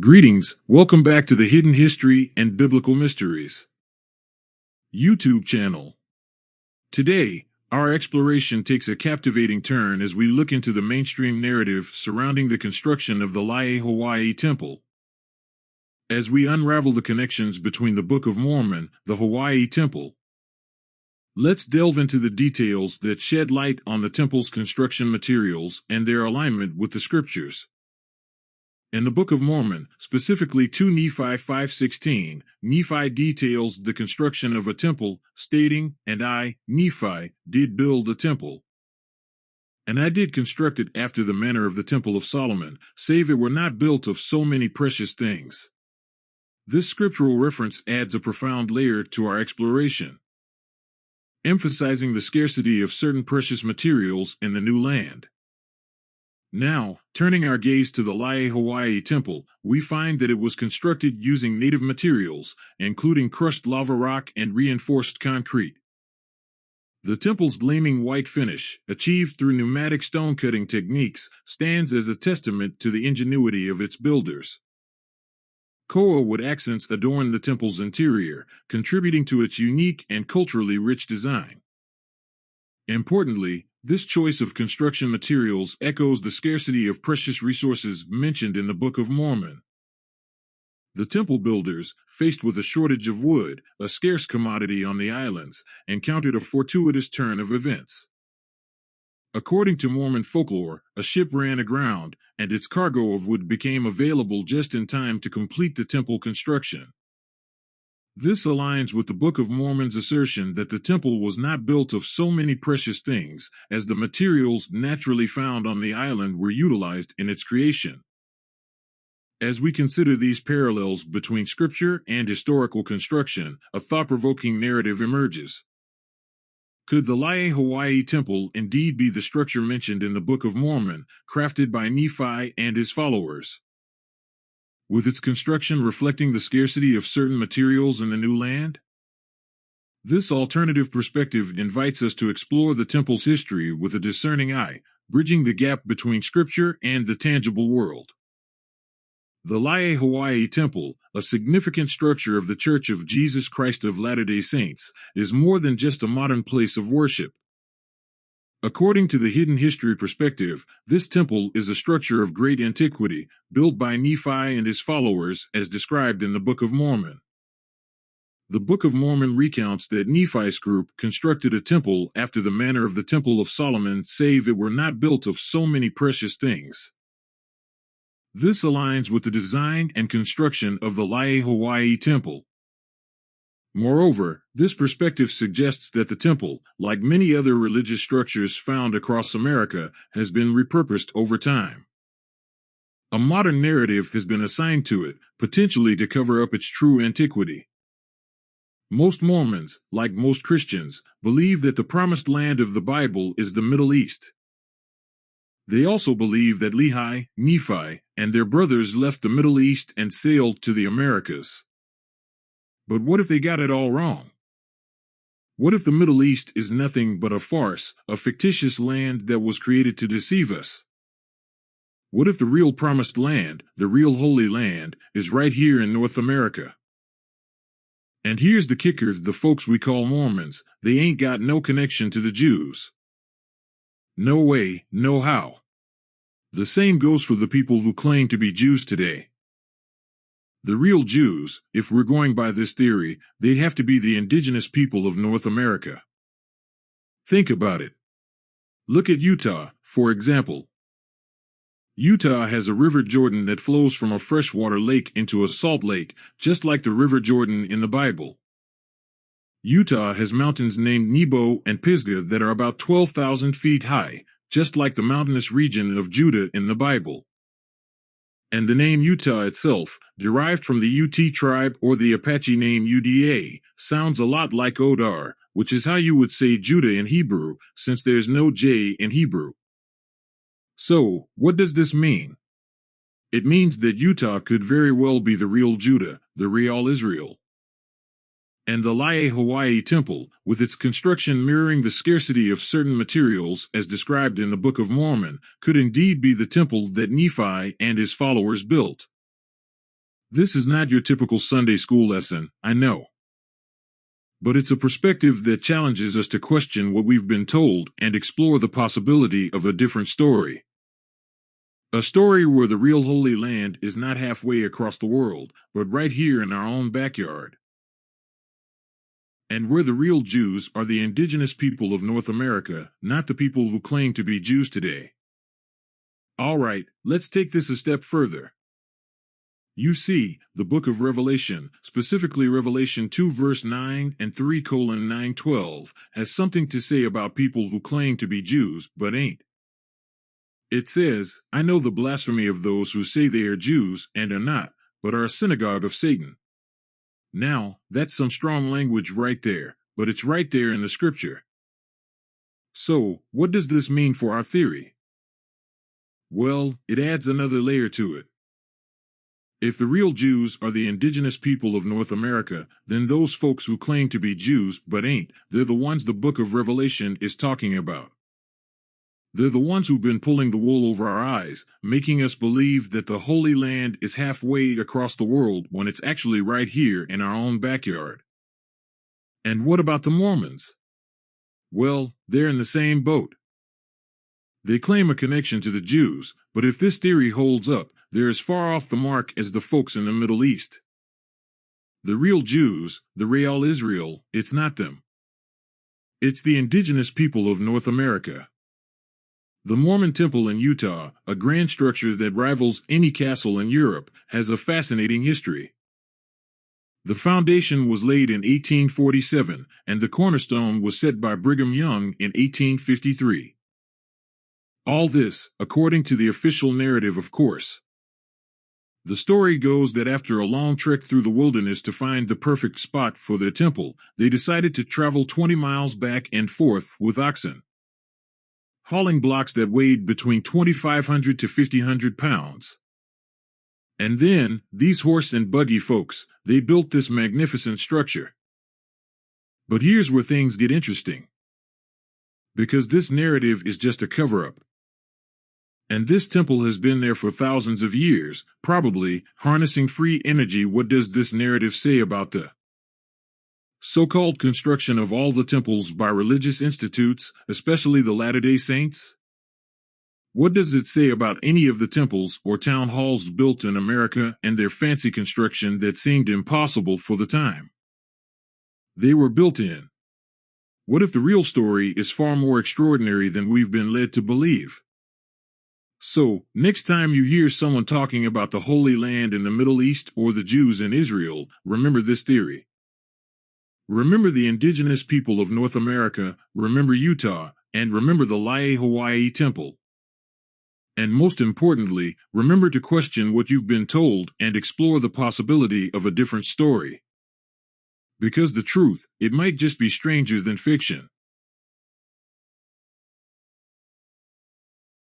Greetings, welcome back to the Hidden History and Biblical Mysteries YouTube channel. Today, our exploration takes a captivating turn as we look into the mainstream narrative surrounding the construction of the Laie Hawaii Temple. As we unravel the connections between the Book of Mormon, the Hawaii Temple, let's delve into the details that shed light on the temple's construction materials and their alignment with the scriptures. In the Book of Mormon, specifically 2 Nephi 5.16, Nephi details the construction of a temple, stating, And I, Nephi, did build a temple. And I did construct it after the manner of the temple of Solomon, save it were not built of so many precious things. This scriptural reference adds a profound layer to our exploration, emphasizing the scarcity of certain precious materials in the new land. Now, turning our gaze to the Laie Hawaii Temple, we find that it was constructed using native materials, including crushed lava rock and reinforced concrete. The temple's gleaming white finish, achieved through pneumatic stone cutting techniques, stands as a testament to the ingenuity of its builders. Koa wood accents adorn the temple's interior, contributing to its unique and culturally rich design. Importantly, this choice of construction materials echoes the scarcity of precious resources mentioned in the Book of Mormon. The temple builders, faced with a shortage of wood, a scarce commodity on the islands, encountered a fortuitous turn of events. According to Mormon folklore, a ship ran aground, and its cargo of wood became available just in time to complete the temple construction. This aligns with the Book of Mormon's assertion that the temple was not built of so many precious things, as the materials naturally found on the island were utilized in its creation. As we consider these parallels between scripture and historical construction, a thought provoking narrative emerges. Could the Laie Hawaii Temple indeed be the structure mentioned in the Book of Mormon, crafted by Nephi and his followers? With its construction reflecting the scarcity of certain materials in the new land? This alternative perspective invites us to explore the temple's history with a discerning eye, bridging the gap between scripture and the tangible world. The Laie Hawaii Temple, a significant structure of the Church of Jesus Christ of Latter day Saints, is more than just a modern place of worship. According to the Hidden History perspective, this temple is a structure of great antiquity, built by Nephi and his followers, as described in the Book of Mormon. The Book of Mormon recounts that Nephi's group constructed a temple after the manner of the Temple of Solomon, save it were not built of so many precious things. This aligns with the design and construction of the Laie Hawaii Temple, Moreover, this perspective suggests that the temple, like many other religious structures found across America, has been repurposed over time. A modern narrative has been assigned to it, potentially to cover up its true antiquity. Most Mormons, like most Christians, believe that the promised land of the Bible is the Middle East. They also believe that Lehi, Nephi, and their brothers left the Middle East and sailed to the Americas. But what if they got it all wrong? What if the Middle East is nothing but a farce, a fictitious land that was created to deceive us? What if the real promised land, the real holy land, is right here in North America? And here's the kicker the folks we call Mormons, they ain't got no connection to the Jews. No way, no how. The same goes for the people who claim to be Jews today. The real Jews, if we're going by this theory, they'd have to be the indigenous people of North America. Think about it. Look at Utah, for example. Utah has a River Jordan that flows from a freshwater lake into a salt lake, just like the River Jordan in the Bible. Utah has mountains named Nebo and Pisgah that are about 12,000 feet high, just like the mountainous region of Judah in the Bible and the name Utah itself, derived from the Ute tribe or the Apache name Uda, sounds a lot like Odar, which is how you would say Judah in Hebrew, since there's no J in Hebrew. So, what does this mean? It means that Utah could very well be the real Judah, the real Israel and the Laie Hawaii Temple, with its construction mirroring the scarcity of certain materials as described in the Book of Mormon, could indeed be the temple that Nephi and his followers built. This is not your typical Sunday school lesson, I know. But it's a perspective that challenges us to question what we've been told and explore the possibility of a different story. A story where the real Holy Land is not halfway across the world, but right here in our own backyard. And where the real Jews are the indigenous people of North America, not the people who claim to be Jews today. All right, let's take this a step further. You see, the book of Revelation, specifically Revelation 2 verse 9 and 3 colon 9 12, has something to say about people who claim to be Jews, but ain't. It says, I know the blasphemy of those who say they are Jews and are not, but are a synagogue of Satan. Now, that's some strong language right there, but it's right there in the scripture. So, what does this mean for our theory? Well, it adds another layer to it. If the real Jews are the indigenous people of North America, then those folks who claim to be Jews but ain't, they're the ones the book of Revelation is talking about. They're the ones who've been pulling the wool over our eyes, making us believe that the Holy Land is halfway across the world when it's actually right here in our own backyard. And what about the Mormons? Well, they're in the same boat. They claim a connection to the Jews, but if this theory holds up, they're as far off the mark as the folks in the Middle East. The real Jews, the real Israel, it's not them. It's the indigenous people of North America. The Mormon Temple in Utah, a grand structure that rivals any castle in Europe, has a fascinating history. The foundation was laid in 1847, and the cornerstone was set by Brigham Young in 1853. All this, according to the official narrative, of course. The story goes that after a long trek through the wilderness to find the perfect spot for their temple, they decided to travel 20 miles back and forth with oxen hauling blocks that weighed between 2,500 to 5,000 pounds. And then, these horse and buggy folks, they built this magnificent structure. But here's where things get interesting. Because this narrative is just a cover up. And this temple has been there for thousands of years, probably harnessing free energy. What does this narrative say about the so-called construction of all the temples by religious institutes, especially the Latter-day Saints? What does it say about any of the temples or town halls built in America and their fancy construction that seemed impossible for the time? They were built in. What if the real story is far more extraordinary than we've been led to believe? So, next time you hear someone talking about the Holy Land in the Middle East or the Jews in Israel, remember this theory. Remember the indigenous people of North America, remember Utah, and remember the Laie Hawaii Temple. And most importantly, remember to question what you've been told and explore the possibility of a different story. Because the truth, it might just be stranger than fiction.